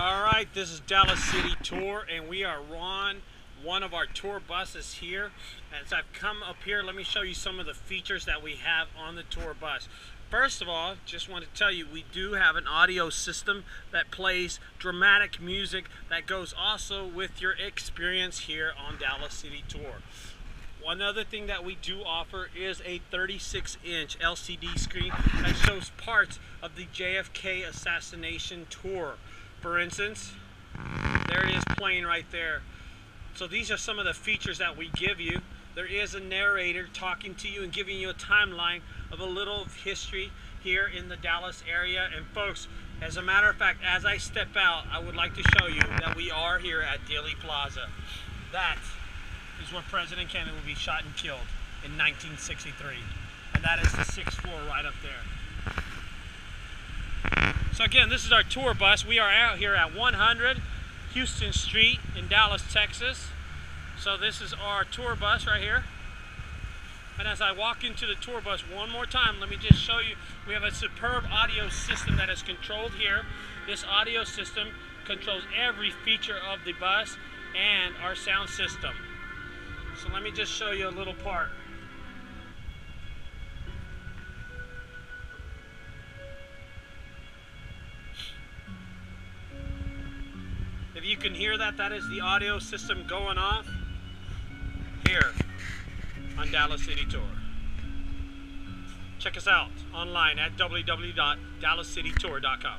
All right, this is Dallas City Tour, and we are on one of our tour buses here. As I've come up here, let me show you some of the features that we have on the tour bus. First of all, just want to tell you, we do have an audio system that plays dramatic music that goes also with your experience here on Dallas City Tour. One other thing that we do offer is a 36 inch LCD screen that shows parts of the JFK assassination tour. For instance, there it is playing right there. So these are some of the features that we give you. There is a narrator talking to you and giving you a timeline of a little history here in the Dallas area. And folks, as a matter of fact, as I step out, I would like to show you that we are here at Dealey Plaza. That is where President Kennedy will be shot and killed in 1963. And that is the sixth floor right up there. So again, this is our tour bus. We are out here at 100 Houston Street in Dallas, Texas. So this is our tour bus right here. And as I walk into the tour bus one more time, let me just show you, we have a superb audio system that is controlled here. This audio system controls every feature of the bus and our sound system. So let me just show you a little part. You can hear that, that is the audio system going off here on Dallas City Tour. Check us out online at www.dallascitytour.com.